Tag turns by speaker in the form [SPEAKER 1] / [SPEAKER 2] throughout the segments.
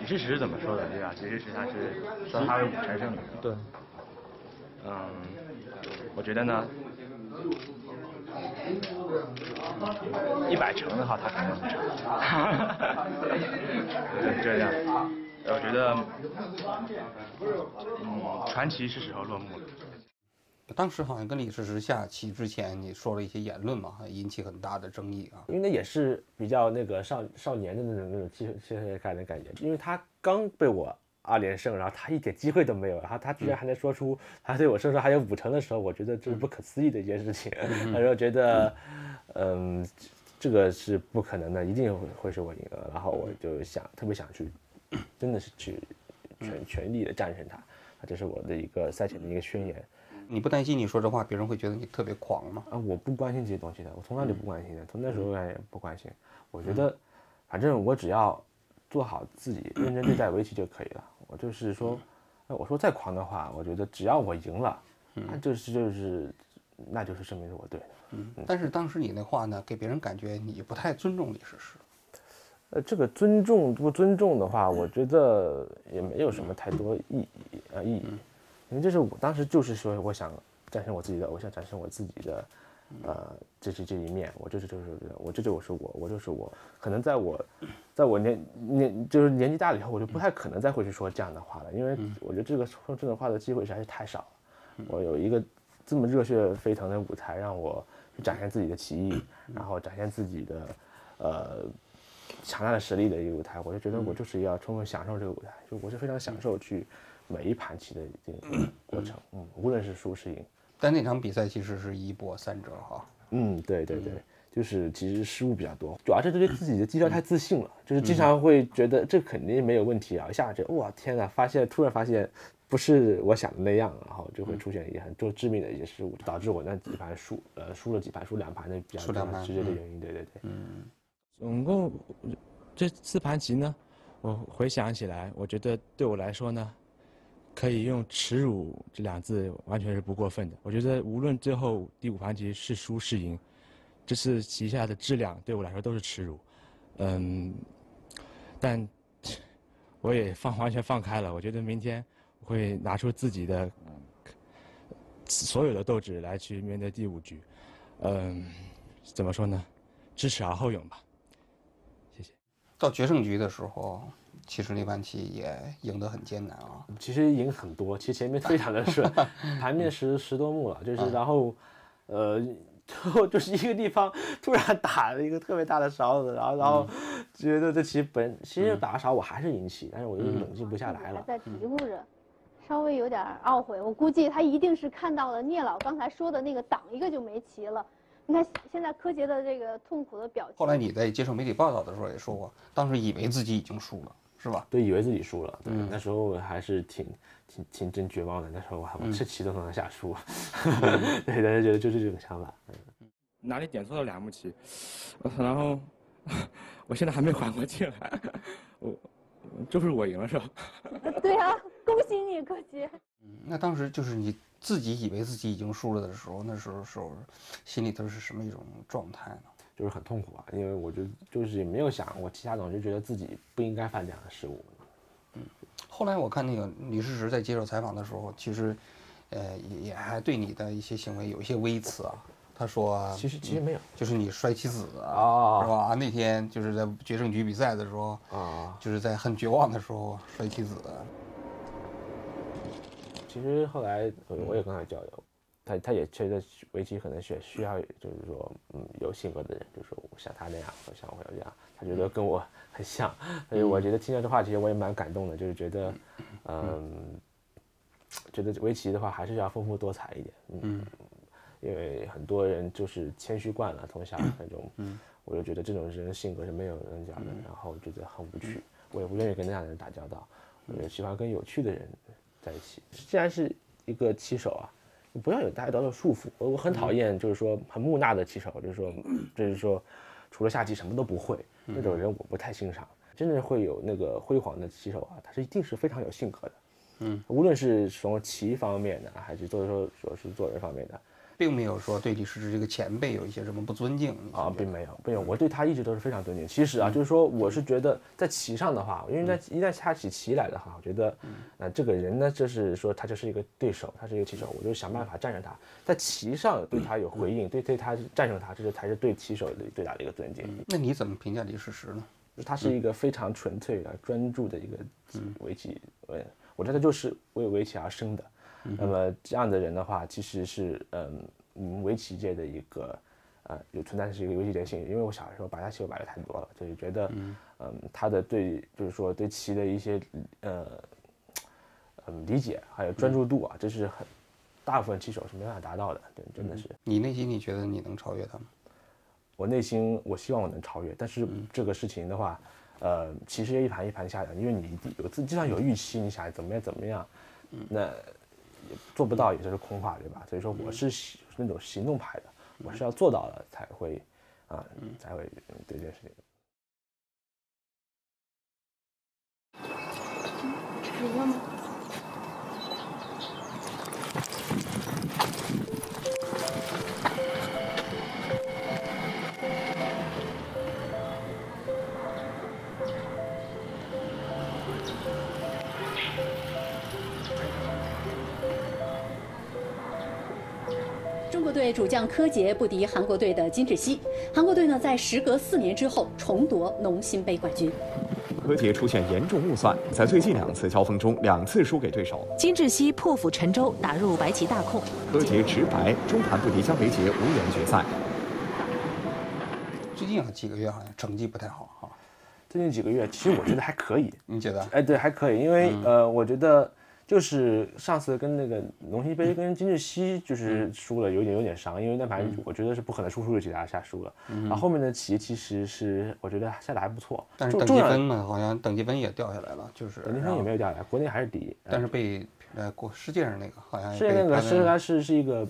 [SPEAKER 1] 李世石怎么说的对吧？李世石他是说他为武成胜的。
[SPEAKER 2] 对。
[SPEAKER 1] 嗯，我觉得呢，一百成的话他可能不成。这样，我觉得，嗯，传奇是时候落幕了。
[SPEAKER 3] 当时好像跟李世石下棋之前，你说了一些言论嘛，还引起很大的争议啊。
[SPEAKER 2] 因为那也是比较那个少少年的那种那种气气概的感觉，因为他刚被我二连胜，然后他一点机会都没有，然后他居然还能说出他对我胜出还有五成的时候，我觉得这是不可思议的一件事情。他说觉得，嗯，这个是不可能的，一定会会是我赢了。然后我就想特别想去，真的是去全全力的战胜他，这是我的一个赛前的一个宣言。
[SPEAKER 3] 你不担心你说这话，别人会觉得你特别狂吗？
[SPEAKER 2] 啊，我不关心这些东西的，我从来就不关心的，从那时候也不关心。我觉得，反正我只要做好自己，认真对待围棋就可以了。我就是说，我说再狂的话，我觉得只要我赢了，那就是就是，那就是证明是我对的。
[SPEAKER 3] 嗯。但是当时你那话呢，给别人感觉你不太尊重李世石。
[SPEAKER 2] 呃，这个尊重不尊重的话，我觉得也没有什么太多意义啊意义。因为这是我当时就是说，我想战胜我自己的偶像，战胜我自己的，呃，这是这一面，我就是就是我这就我是我，我就是我。可能在我，在我年年就是年纪大了以后，我就不太可能再会去说这样的话了，因为我觉得这个说这种话的机会实在是太少了。我有一个这么热血沸腾的舞台，让我去展现自己的棋艺，然后展现自己的呃强大的实力的一个舞台，我就觉得我就是要充分享受这个舞台，就我是非常享受去。每一盘棋的这个过程，嗯，无论是输是赢，
[SPEAKER 3] 但那场比赛其实是一波三折哈。
[SPEAKER 2] 嗯，对对对，就是其实失误比较多，主要是对自己的技巧太自信了，就是经常会觉得这肯定没有问题啊，一下就哇天哪，发现突然发现不是我想的那样，然后就会出现一些很多致命的一些失误，导致我那几盘输，呃，输了几盘，输两盘的比较直接的原因，对对对，
[SPEAKER 3] 嗯，
[SPEAKER 4] 总共这四盘棋呢，我回想起来，我觉得对我来说呢。可以用耻辱这两字，完全是不过分的。我觉得无论最后第五盘棋是输是赢，这次棋下的质量对我来说都是耻辱。嗯，但 我也放完全放开了。我觉得明天会拿出自己的所有的斗志来去面对第五局。嗯，怎么说呢？知耻而后勇吧。谢谢。
[SPEAKER 3] 到决胜局的时候。其实那盘棋也赢得很艰难啊。
[SPEAKER 2] 其实赢很多，其实前面非常的顺，盘面十十多目了，就是然后，呃，后 就是一个地方突然打了一个特别大的勺子，然后然后觉得这棋本其实打个勺我还是赢棋，但是我又冷静不下来了。
[SPEAKER 5] 在嘀咕着，稍微有点懊悔。我估计他一定是看到了聂老刚才说的那个挡一个就没棋了。你看现在柯洁的这个痛苦的表情。
[SPEAKER 3] 后来你在接受媒体报道的时候也说过，当时以为自己已经输了。是吧？
[SPEAKER 2] 都，以为自己输了。对，那时候还是挺挺挺真绝望的。那时候我我这棋都能下输，对，大家觉得就是这种想法。
[SPEAKER 4] 哪里点错了两步棋？然后 我现在还没缓过气来。我就是我赢了是吧？
[SPEAKER 5] 对啊，恭喜你，柯洁。
[SPEAKER 3] 嗯，那当时就是你自己以为自己已经输了的时候，那时候时候心里头是什么一种状态呢？
[SPEAKER 2] 就是很痛苦啊，因为我就就是也没有想过其他东西，就觉得自己不应该犯这样的失误。
[SPEAKER 3] 嗯，后来我看那个李世石在接受采访的时候，其实，呃，也也还对你的一些行为有一些微词啊。他说，
[SPEAKER 2] 其实其实没有，
[SPEAKER 3] 就是你摔棋子啊，是吧？那天就是在决胜局比赛的时候啊，就是在很绝望的时候摔棋子。
[SPEAKER 2] 其实后来我也跟他交流。他他也觉得围棋可能需需要，就是说，嗯，有性格的人，就是像他那样，像我这样，他觉得跟我 很像，所以我觉得听到这话，其实我也蛮感动的，就是觉得，嗯，觉得围棋的话还是要丰富多彩一点，嗯，因为很多人就是谦虚惯了，从小那种，嗯，我就觉得这种人性格是没有人讲的，然后觉得很无趣，我也不愿意跟那样的人打交道，我就喜欢跟有趣的人在一起。既然是一个棋手啊。不要有太多的束缚，我我很讨厌就是说很木讷的棋手，就是说，就是说，除了下棋什么都不会那种人，我不太欣赏。真正会有那个辉煌的棋手啊，他是一定是非常有性格的，嗯，无论是从棋方面的，还是做说说是做人方面的，
[SPEAKER 3] 并没有说对李世石这个前辈有一些什么不尊敬
[SPEAKER 2] 啊，并
[SPEAKER 3] 没
[SPEAKER 2] 没有，并没有，我对他一直都是非常尊敬。其实啊，就是说，我是觉得在棋上的话，因为在一旦下起棋来的话，我觉得，呃，这个人呢，就是说他就是一个对手，他是一个棋手，我就想办法战胜他。在棋上对他有回应，对对他战胜他，这是才是对棋手的最大的一个尊敬。
[SPEAKER 3] 那你怎么评价李世石呢？
[SPEAKER 2] 他是一个非常纯粹的、专注的一个围棋，呃，我觉得就是为围棋而生的。那么这样的人的话，其实是嗯嗯围棋界的一个呃有存在是一个游戏界性，因为我小时候把他棋我摆的太多了，就是觉得嗯。他的对就是说对棋的一些呃嗯理解还有专注度啊，这是很大部分棋手是没办法达到的，对，真的是。
[SPEAKER 3] 你内心你觉得你能超越他吗？
[SPEAKER 2] 我内心我希望我能超越，但是这个事情的话，呃，其实一盘一盘下来，因为你有自就算有预期，你想怎么样怎么样，那也做不到也就是空话，对吧？所以说我是那种行动派的，我是要做到了才会啊，才会对这件事情。
[SPEAKER 6] 队主将柯洁不敌韩国队的金智熙，韩国队呢在时隔四年之后重夺农心杯冠军。
[SPEAKER 7] 柯洁出现严重误算，在最近两次交锋中两次输给对手。
[SPEAKER 8] 金智熙破釜沉舟，打入白棋大空。
[SPEAKER 7] 柯洁直白，中盘不敌姜维杰，无缘决赛。
[SPEAKER 3] 最近啊几个月好像成绩不太好哈。
[SPEAKER 2] 最近几个月，其实我觉得还可以。
[SPEAKER 3] 你觉得？
[SPEAKER 2] 哎，对，还可以，因为呃，我觉得。就是上次跟那个农心杯跟金志熙就是输了，有点有点伤，因为那盘我觉得是不可能输输的棋，大家下输了。然后后面的棋其实是我觉得下的还不错，
[SPEAKER 3] 但是等积分呢，好像等级分也掉下来了，就是
[SPEAKER 2] 等级分也没有掉下来，国内还是第一。
[SPEAKER 3] 但是被呃国世界上那个好像
[SPEAKER 2] 世界那个是它是是一个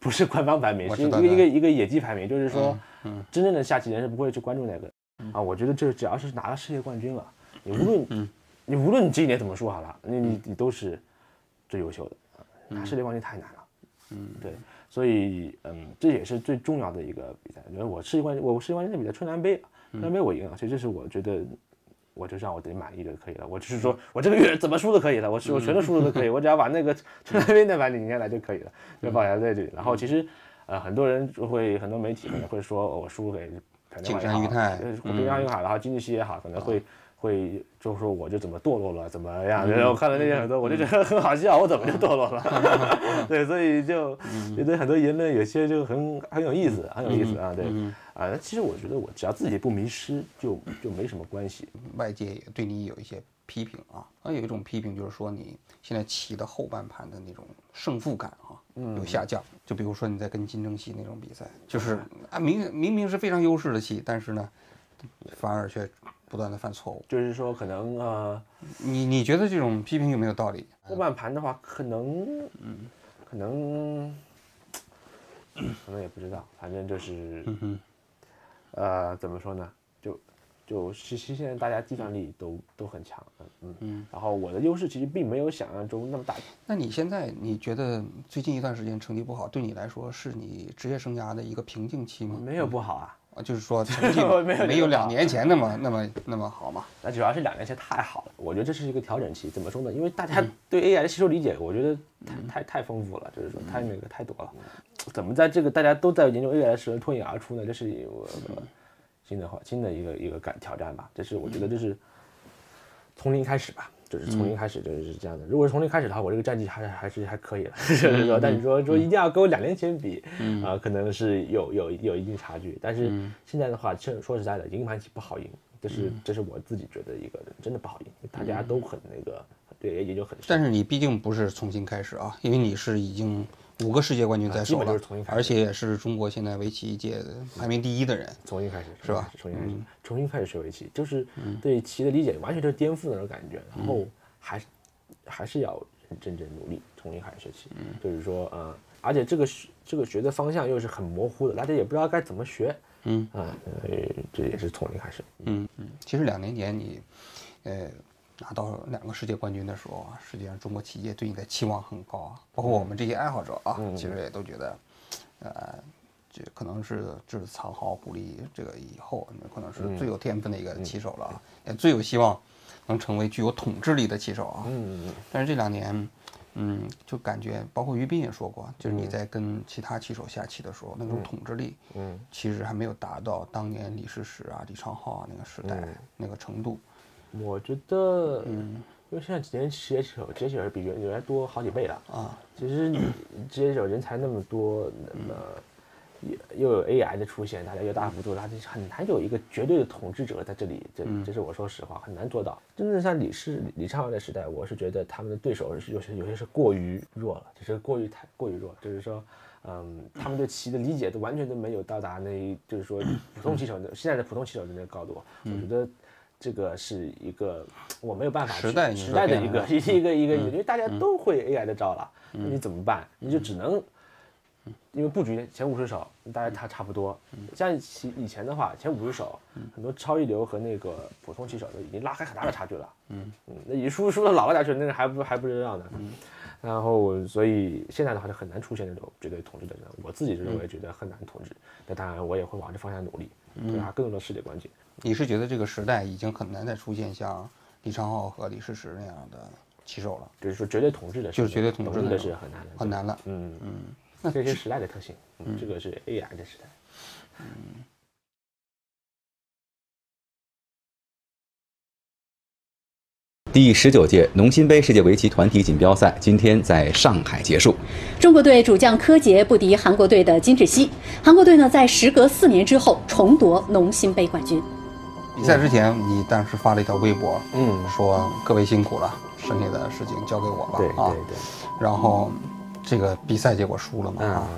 [SPEAKER 2] 不是官方排名，是一个一个一个野鸡排名，就是说真正的下棋人是不会去关注那个啊。我觉得这只要是拿了世界冠军了，你无论。你无论你这一年怎么输好了，你你你都是最优秀的啊！拿世界冠军太难了，嗯，对，所以嗯，这也是最重要的一个比赛。因为我世界冠军，我世界冠军的比赛春兰杯，春兰杯我赢了，所以这是我觉得，我就让我自己满意就可以了。我只是说我这个月怎么输都可以了，我我全都输了都可以，我只要把那个 春兰杯那盘领下来就可以了，就保下在这里。然后其实呃，很多人会很多媒体可能会说我输给
[SPEAKER 3] 景山裕太，
[SPEAKER 2] 景山裕太，然后金志熙也好，可能会。会就说我就怎么堕落了怎么样？我看了那些很多，我就觉得很好笑，我怎么就堕落了？对，所以就觉得很多言论有些就很很有意思，很有意思啊。对啊，那其实我觉得我只要自己不迷失，就就没什么关系。
[SPEAKER 3] 外界也对你有一些批评啊，啊，有一种批评就是说你现在棋的后半盘的那种胜负感啊有下降。就比如说你在跟金正熙那种比赛，就是啊明明明是非常优势的棋，但是呢，反而却。不断的犯错误，
[SPEAKER 2] 就是说可能呃，
[SPEAKER 3] 你你觉得这种批评有没有道理？
[SPEAKER 2] 后半盘的话，可能，嗯，可能，可能也不知道，反正就是，呃，怎么说呢？就就其实现在大家计算力都都很强，嗯嗯，然后我的优势其实并没有想象中那么大。
[SPEAKER 3] 那你现在你觉得最近一段时间成绩不好，对你来说是你职业生涯的一个瓶颈期吗？
[SPEAKER 2] 没有不好啊。
[SPEAKER 3] 就是说成绩没有两年前那么那么那么好嘛？
[SPEAKER 2] 那主要是两年前太好了，我觉得这是一个调整期。怎么说呢？因为大家对 AI 的吸收理解，我觉得太太太丰富了，就是说太那个太多了。怎么在这个大家都在研究 AI 的时候脱颖而出呢？这是我新的话新的一个一个感挑战吧。这是我觉得这是从零开始吧。就是从零开始就是这样的。如果是从零开始的话，我这个战绩还是还是还可以了。就是说，但你说说一定要跟我两年前比，啊，可能是有有有一定差距。但是现在的话，说说实在的，赢盘棋不好赢，这是这是我自己觉得一个真的不好赢。大家都很那个，对，也就很。
[SPEAKER 3] 但是你毕竟不是重新开始啊，因为你是已经。五个世界冠军在手了，而且也是中国现在围棋界的排名第一的人。
[SPEAKER 2] 重新开始
[SPEAKER 3] 是吧？
[SPEAKER 2] 重新开始，重新开始学围棋，就是对棋的理解完全就是颠覆那种感觉。然后还是还是要认真努力，重新开始学棋。就是说，呃，而且这个这个学的方向又是很模糊的，大家也不知道该怎么学。嗯啊，这也是从零开始。
[SPEAKER 3] 嗯嗯，其实两年前你，呃。拿到两个世界冠军的时候啊，实际上中国企业对你的期望很高啊，包括我们这些爱好者啊，其实也都觉得，呃，这可能是这是藏好鼓励这个以后可能是最有天分的一个棋手了啊，也最有希望能成为具有统治力的棋手啊。嗯但是这两年，嗯，就感觉包括于斌也说过，就是你在跟其他棋手下棋的时候，那种统治力，嗯，其实还没有达到当年李世石啊、李昌镐啊那个时代那个程度。
[SPEAKER 2] 我觉得，嗯，因为现在职业职业手职业手比原原来多好几倍了啊。其实你职业手人才那么多，那么又又有 AI 的出现，大家又大幅度拉近，很难有一个绝对的统治者在这里。这这是我说实话，很难做到。真正像李世李昌镐的时代，我是觉得他们的对手是有些有些是过于弱了，就是过于太过于弱，就是说，嗯，他们对棋的理解都完全都没有到达那，就是说 普通棋手的现在的普通棋手的那个高度。我觉得。这个是一个我没有办法
[SPEAKER 3] 时代
[SPEAKER 2] 时代的 一个一个一个，因为大家都会 AI 的招了，那你怎么办？你就只能因为布局前五十手大家差差不多，像以以前的话，前五十手很多超一流和那个普通棋手都已经拉开很大的差距了。嗯嗯，那你输输到老了点去，那个还不还不知道呢。然后所以现在的话就很难出现那种绝对统治的人，我自己认为觉得很难统治。那当然我也会往这方向努力，对他更多的世界观军。
[SPEAKER 3] 你是觉得这个时代已经很难再出现像李昌镐和李世石那样的棋手了？
[SPEAKER 2] 就是说绝对统治的，
[SPEAKER 3] 就是绝对统治
[SPEAKER 2] 的是很难的，
[SPEAKER 3] 很难了。
[SPEAKER 2] 嗯嗯，那这是时代的特性，嗯，这个是 AI 的时代。嗯。
[SPEAKER 7] 第十九届农心杯世界围棋团体锦标赛今天在上海结束。
[SPEAKER 6] 中国队主将柯洁不敌韩国队的金智熙，韩国队呢在时隔四年之后重夺农心杯冠军。
[SPEAKER 3] 比赛之前，你当时发了一条微博，嗯，说各位辛苦了，剩下的事情交给我吧，
[SPEAKER 2] 对对对。
[SPEAKER 3] 然后，这个比赛结果输了嘛，啊，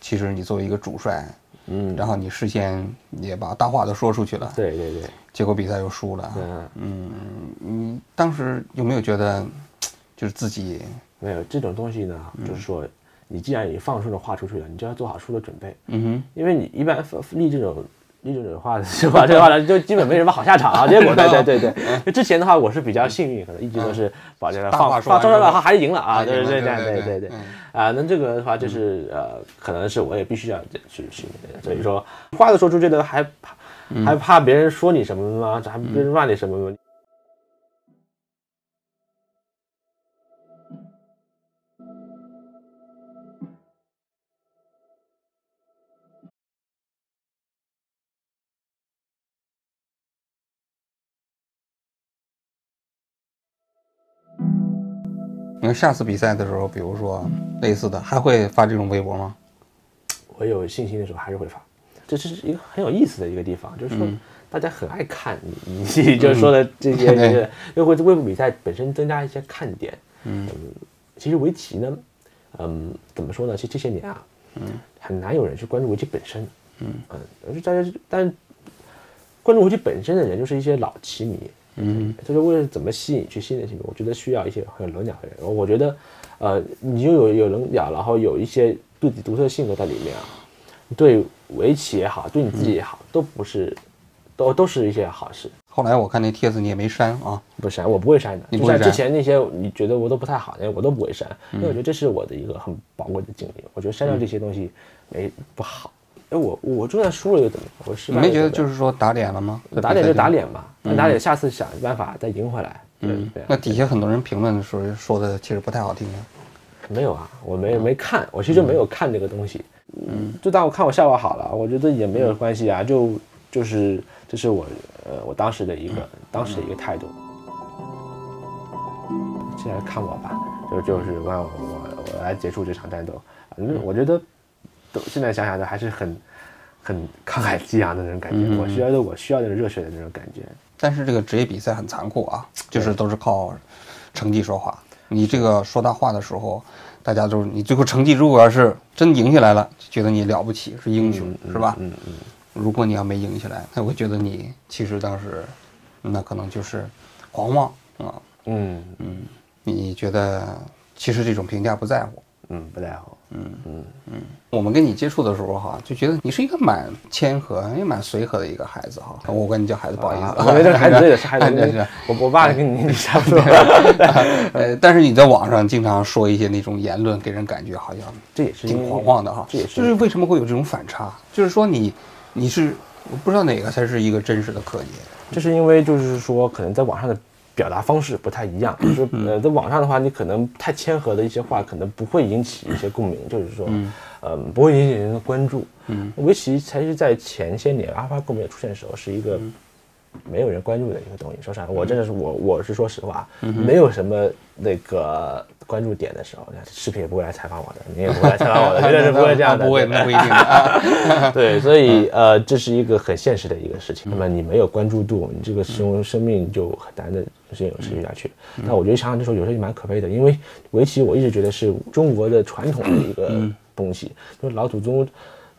[SPEAKER 3] 其实你作为一个主帅，嗯，然后你事先也把大话都说出去了，
[SPEAKER 2] 对对对。
[SPEAKER 3] 结果比赛又输了，嗯，你当时有没有觉得，就是自己
[SPEAKER 2] 没有这种东西呢？就是说，你既然已经放出了话出去了，你就要做好输的准备，嗯哼，因为你一般立这种。立这种话，是吧，这话呢，就基本没什么好下场啊。结果，对对对对，之前的话，我是比较幸运，可能一直都是把这个放放说说的话还是赢了啊。对对对对对对，啊，那这个的话就是呃，可能是我也必须要去去，所以说话都说出去的，还怕还怕别人说你什么吗？还别人骂你什么吗？
[SPEAKER 3] 下次比赛的时候，比如说类似的，还会发这种微博吗？
[SPEAKER 2] 我有信心的时候还是会发。这是一个很有意思的一个地方，就是说大家很爱看你，你就是说的这些，这些，又会微博比赛本身增加一些看点。嗯，其实围棋呢，嗯，怎么说呢？其实这些年啊，嗯，很难有人去关注围棋本身。嗯嗯，而是大家，但关注围棋本身的人，就是一些老棋迷。嗯，就是为了怎么吸引去新的棋迷，我觉得需要一些很有棱角的人。我觉得，呃，你就有有棱角，然后有一些自己独特性格在里面啊，对围棋也好，对你自己也好，都不是，都都是一些好事。
[SPEAKER 3] 后来我看那帖子你也没删啊？
[SPEAKER 2] 不删，我不会删的。就在之前那些你觉得我都不太好的，我都不会删，因为我觉得这是我的一个很宝贵的经历。我觉得删掉这些东西没不好。哎，我我就算输了又怎么？我失败
[SPEAKER 3] 没觉得就是说打脸了吗？
[SPEAKER 2] 打脸就打脸嘛，那打脸下次想办法再赢回来。嗯，
[SPEAKER 3] 那底下很多人评论的时候说的其实不太好听
[SPEAKER 2] 没有啊，我没没看，我其实没有看这个东西。嗯，就当我看我笑话好了，我觉得也没有关系啊。就就是这是我呃我当时的一个当时的一个态度。现在看我吧，就就是我我我来结束这场战斗。嗯，我觉得。都现在想想都还是很，很慷慨激昂的那种感觉。我需要的，我需要那种热血的那种感觉。
[SPEAKER 3] 但是这个职业比赛很残酷啊，就是都是靠成绩说话。你这个说大话的时候，大家都是你最后成绩如果要是真赢下来了，觉得你了不起，是英雄，是吧？嗯嗯。如果你要没赢下来，那我觉得你其实当时那可能就是狂妄啊。嗯嗯。你觉得其实这种评价不在乎？
[SPEAKER 2] 嗯，不太好。
[SPEAKER 3] 嗯嗯嗯我们跟你接触的时候哈，就觉得你是一个蛮谦和、也蛮随和的一个孩子哈。我管你叫孩子，不好意思
[SPEAKER 2] 啊，我觉得这个孩子对的是孩子，我我爸跟你你差不多，
[SPEAKER 3] 呃，但是你在网上经常说一些那种言论，给人感觉好像
[SPEAKER 2] 这也是因
[SPEAKER 3] 挺
[SPEAKER 2] 为
[SPEAKER 3] 狂妄的哈。
[SPEAKER 2] 这也是
[SPEAKER 3] 就是为什么会有这种反差？就是说你你是我不知道哪个才是一个真实的柯洁。
[SPEAKER 2] 这是因为就是说，可能在网上的表达方式不太一样，就是呃，在网上的话，你可能太谦和的一些话，可能不会引起一些共鸣，就是说，嗯，不会引起人的关注。嗯，围棋才是在前些年阿尔法狗没有出现的时候，是一个没有人关注的一个东西。说实话，我真的是我我是说实话，没有什么那个关注点的时候，视频也不会来采访我的，你也不会来采访我的，绝对是不会这样的，
[SPEAKER 3] 不会，那不一定。
[SPEAKER 2] 对，所以呃，这是一个很现实的一个事情。那么你没有关注度，你这个生生命就很难的是有持续下去。但我觉得想想这时候有时候也蛮可悲的，因为围棋我一直觉得是中国的传统的一个东西，就是老祖宗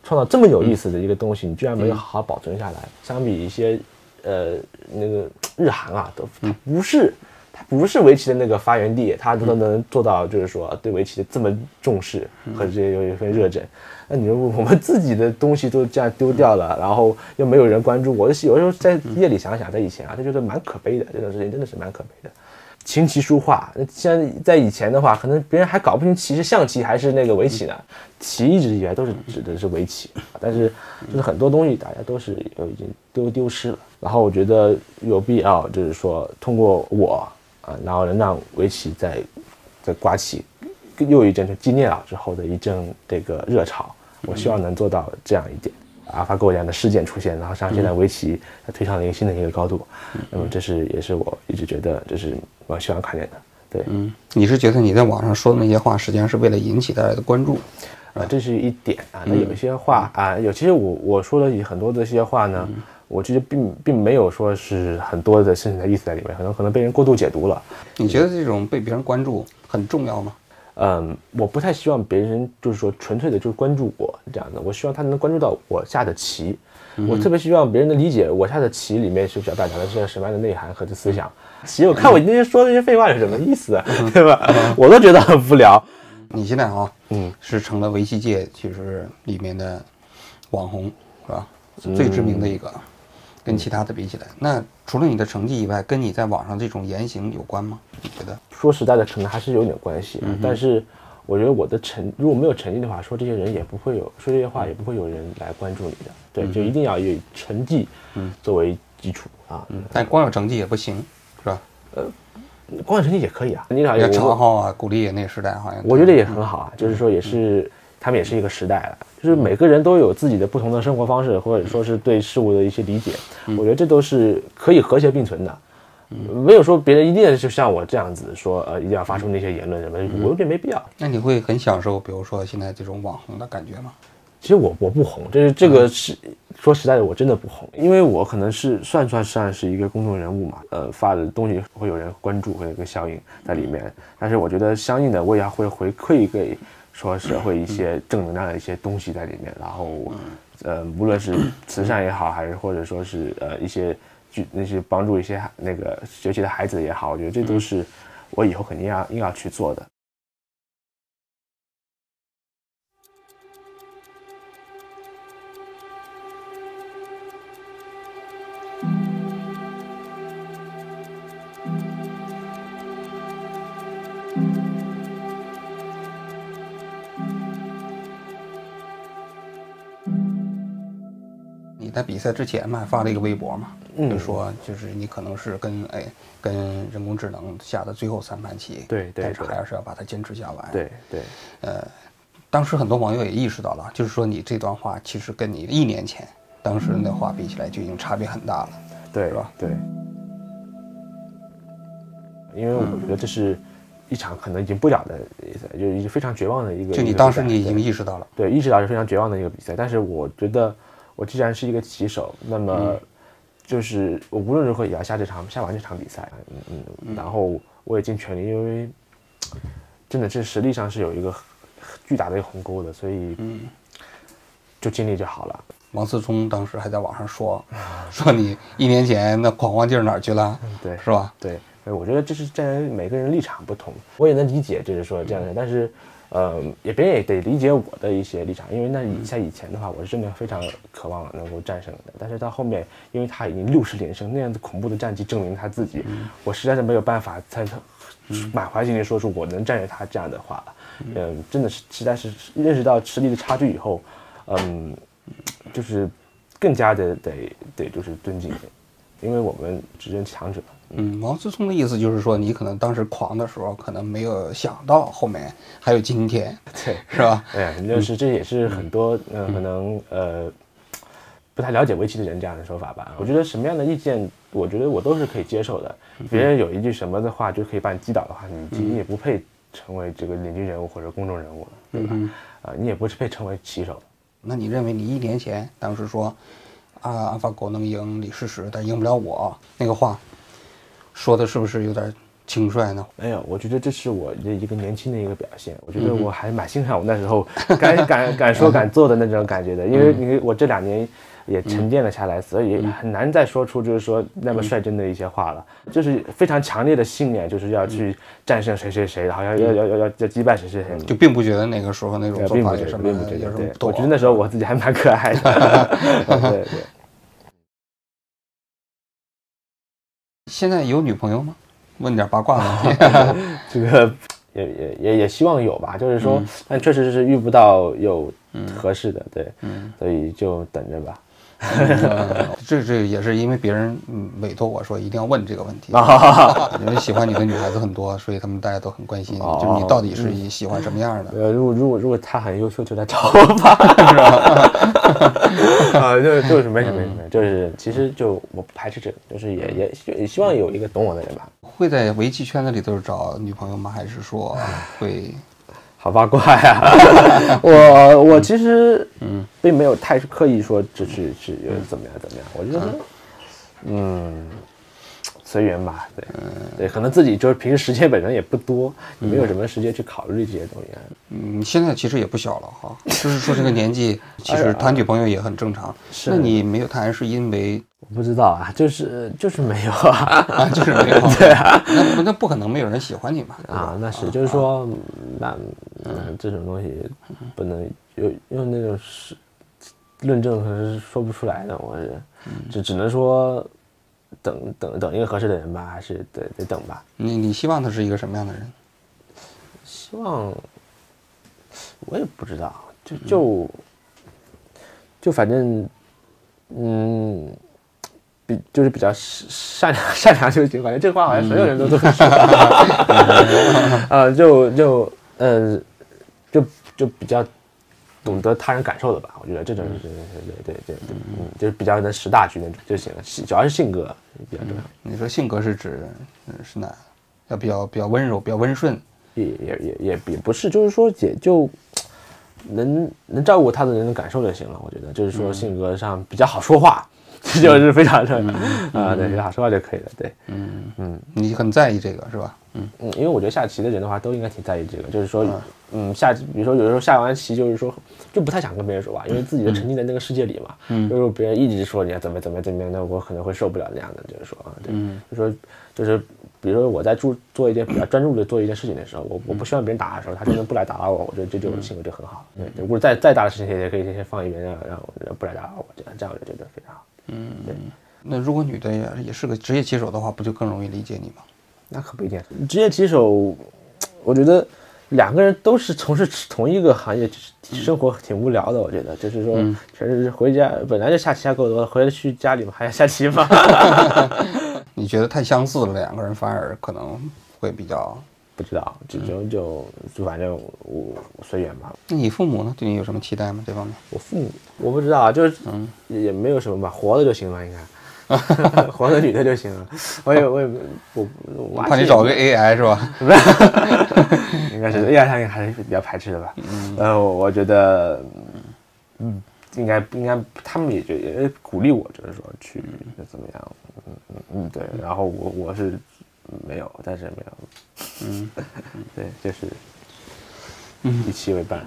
[SPEAKER 2] 创造这么有意思的一个东西，你居然没有好好保存下来。相比一些呃那个日韩啊，都它不是。它不是围棋的那个发源地，它都能做到，就是说对围棋的这么重视和这些有一份热忱。那你说我们自己的东西都这样丢掉了，然后又没有人关注，我有时候在夜里想想，在以前啊，就觉得蛮可悲的，这种事情真的是蛮可悲的。琴棋书画，那像在以前的话，可能别人还搞不清棋是象棋还是那个围棋呢。棋一直以来都是指的是围棋，但是就是很多东西大家都是都已经都丢失了。然后我觉得有必要，就是说通过我啊，然后能让围棋在在刮起又一阵就纪念了之后的一阵这个热潮。我希望能做到这样一点。阿尔法狗这样的事件出现，然后像现在围棋推上了一个新的一个高度。那么这是也是我一直觉得这是我希望看见的。对，
[SPEAKER 3] 嗯，你是觉得你在网上说的那些话，实际上是为了引起大家的关注？
[SPEAKER 2] 啊，这是一点啊。那有一些话啊，有其实我我说的很多的这些话呢，我其实并并没有说是很多的深层的意思在里面，可能可能被人过度解读了。
[SPEAKER 3] 你觉得这种被别人关注很重要吗？
[SPEAKER 2] 嗯，我不太希望别人就是说纯粹的就是关注我这样的，我希望他能关注到我下的棋。我特别希望别人能理解我下的棋里面是表达的是什么样的内涵和的思想。棋，我看我今天说那些废话是什么意思，对吧？我都觉得很无聊。
[SPEAKER 3] 你现在啊，
[SPEAKER 2] 嗯，
[SPEAKER 3] 是成了围棋界其实里面的网红，是吧？最知名的一个，跟其他的比起来，那除了你的成绩以外，跟你在网上这种言行有关吗？你觉得？
[SPEAKER 2] 说实在的，可能还是有点关系。但是我觉得我的成如果没有成绩的话，说这些人也不会有说这些话，也不会有人来关注你的。对，就一定要以成绩作为基础啊。
[SPEAKER 3] 嗯，但光有成绩也不行，是吧？
[SPEAKER 2] 呃光有成绩也可以啊。你俩
[SPEAKER 3] 像
[SPEAKER 2] 有
[SPEAKER 3] 常浩啊、古力也那时代好像，
[SPEAKER 2] 我觉得也很好啊，就是说也是他们也是一个时代了，就是每个人都有自己的不同的生活方式，或者说是对事物的一些理解，我觉得这都是可以和谐并存的。没有说别人一定就像我这样子说，呃，一定要发出那些言论什么，我觉得没必要。
[SPEAKER 3] 那你会很享受，比如说现在这种网红的感觉吗？
[SPEAKER 2] 其实我我不红，这是这个是说实在的，我真的不红，因为我可能是算算算是一个公众人物嘛，呃，发的东西会有人关注，会有一个效应在里面。但是我觉得相应的，我也会回馈给说社会一些正能量的一些东西在里面。然后，呃，无论是慈善也好，还是或者说是呃一些就那些帮助一些那个学习的孩子也好，我觉得这都是我以后肯定要硬要去做的。
[SPEAKER 3] 在比赛之前嘛，还发了一个微博嘛，
[SPEAKER 2] 嗯
[SPEAKER 3] 就说就是你可能是跟哎跟人工智能下的最后三盘棋，
[SPEAKER 2] 对
[SPEAKER 3] 但是还是要把它坚持下完。，
[SPEAKER 2] 对对，
[SPEAKER 3] 呃，当时很多网友也意识到了，就是说你这段话其实跟你一年前当时那话比起来就已经差别很大了。
[SPEAKER 2] 对
[SPEAKER 3] 是吧？
[SPEAKER 2] 对，因为我觉得这是一场可能已经不了的比赛，就是一个非常绝望的一个。
[SPEAKER 3] 就你当时你已经意识到了，
[SPEAKER 2] 对意识到是非常绝望的一个比赛，但是我觉得我既然是一个棋手，那么就是我无论如何也要下这场下完这场比赛，嗯嗯，然后我也尽全力，因为真的这实力上是有一个巨大的一个鸿沟的，所以
[SPEAKER 3] 嗯，
[SPEAKER 2] 就尽力就好了。
[SPEAKER 3] 王思聪当时还在网上说，说你一年前那狂妄劲儿哪儿去了，
[SPEAKER 2] 对，
[SPEAKER 3] 是吧？
[SPEAKER 2] 对，呃我觉得这是站在每个人立场不同，我也能理解，就是说这样的，但是，呃，也别人也得理解我的一些立场，因为那以在以前的话，我是真的非常渴望能够战胜的，但是到后面，因为他已经六十连胜那样子恐怖的战绩证明他自己，我实在是没有办法在他满怀信心说出我能战胜他这样的话了。嗯，真的是实在是认识到实力的差距以后，嗯，就是更加的得得就是尊敬，因为我们只认强者。
[SPEAKER 3] 嗯，毛思聪的意思就是说，你可能当时狂的时候，可能没有想到后面还有今天，
[SPEAKER 2] 对，
[SPEAKER 3] 是吧？
[SPEAKER 2] 哎，就是这也是很多呃可能呃不太了解围棋的人这样的说法吧。我觉得什么样的意见，我觉得我都是可以接受的。别人有一句什么的话就可以把你击倒的话，你你也不配成为这个领军人物或者公众人物了，对吧？啊，你也不是配成为棋手。
[SPEAKER 3] 那你认为你一年前当时说啊，阿法狗能赢李世石，但赢不了我那个话？说的是不是有点轻率呢？
[SPEAKER 2] 没有，我觉得这是我的一个年轻的一个表现。我觉得我还蛮欣赏我那时候敢敢敢说敢做的那种感觉的，因为因为我这两年也沉淀了下来，所以很难再说出就是说那么率真的一些话了。就是非常强烈的信念，就是要去战胜谁谁谁，好像要要要要要击败谁谁谁，
[SPEAKER 3] 就并不觉得那个时候那种做法有什么，
[SPEAKER 2] 并不觉得。
[SPEAKER 3] 对，
[SPEAKER 2] 我觉得那时候我自己还蛮可爱的。对 对。
[SPEAKER 3] 现在有女朋友吗？问点八卦问题。
[SPEAKER 2] 这个也也也也希望有吧，就是说，但确实是遇不到有合适的，对，所以就等着吧。
[SPEAKER 3] 这这也是因为别人委托我说一定要问这个问题，因为喜欢你的女孩子很多，所以他们大家都很关心，就是你到底是喜欢什么样的？
[SPEAKER 2] 呃，如果如果如果他很优秀，就来找我吧，是吧？啊，就 就是没什么没什么，就是其实就我不排斥这个，就是也也也希望有一个懂我的人吧。
[SPEAKER 3] 会在围棋圈子里头找女朋友吗？还是说会？
[SPEAKER 2] 好八卦呀！我我其实嗯，并没有太刻意说就是是怎么样怎么样。我觉得嗯，随缘吧。对，对，可能自己就是平时时间本身也不多，没有什么时间去考虑这些东西。
[SPEAKER 3] 嗯，现在其实也不小了哈，就是说这个年纪，其实谈女朋友也很正常。那你没有谈是因为？
[SPEAKER 2] 我不知道啊，就是就是没有啊，
[SPEAKER 3] 就是没有。
[SPEAKER 2] 对啊，
[SPEAKER 3] 那不那不可能没有人喜欢你嘛？
[SPEAKER 2] 啊，那是，就是说，那嗯，这种东西不能用用那种是论证，可是说不出来的。我是，只只能说等等等一个合适的人吧，还是得得等吧。
[SPEAKER 3] 你你希望他是一个什么样的人？
[SPEAKER 2] 希望我也不知道，就就就反正嗯。比就是比较善良善良就行，感觉这话好像所有人都都说。呃，就就呃，就就比较懂得他人感受的吧。我觉得这种对对对对对，嗯，就是比较能识大局那种就行了。主要是性格比较重要。
[SPEAKER 3] 你说性格是指是哪？要比较比较温柔，比较温顺，
[SPEAKER 2] 也也也也也不是，就是说也就能能照顾他的人的感受就行了。我觉得就是说性格上比较好说话。这 就是非常重要啊！对，好说话就可以了。对，
[SPEAKER 3] 嗯嗯，你很在意这个是吧？
[SPEAKER 2] 嗯嗯，因为我觉得下棋的人的话都应该挺在意这个，就是说，嗯，下比如说有的时候下完棋，就是说就不太想跟别人说话，因为自己就沉浸在那个世界里嘛。嗯，就是别人一直说你要怎么怎么怎么样，那我可能会受不了那样的，就是说啊，对，就说就是比如说我在做做一件比较专注的做一件事情的时候，我我不希望别人打的时候，他真的不来打扰我，我觉得这种性格就很好。对，如果再再大的事情也可以先放一边，让让让不来打扰我，这样这样我就觉得非常好。
[SPEAKER 3] 嗯，对。那如果女的也也是个职业棋手的话，不就更容易理解你吗？
[SPEAKER 2] 那可不一定。职业棋手，我觉得两个人都是从事同一个行业，生活挺无聊的。我觉得就是说，全是回家本来就下棋下够多了，回来去家里嘛还要下棋吗？
[SPEAKER 3] 你觉得太相似了，两个人反而可能会比较
[SPEAKER 2] 不知道，就就就就反正我随缘吧。
[SPEAKER 3] 那你父母呢？对你有什么期待吗？这方面？
[SPEAKER 2] 我父母我不知道，就是嗯也没有什么吧，活着就行了，应该。活的女的就行了，我也我也我
[SPEAKER 3] 我怕你找个 AI 是吧？
[SPEAKER 2] 应该是 AI，他应该还是比较排斥的吧？嗯，呃，我觉得，嗯，应该应该他们也觉也鼓励我，就是说去怎么样？嗯嗯嗯，对。然后我我是没有，暂时没有。嗯，对，就是，一期为伴。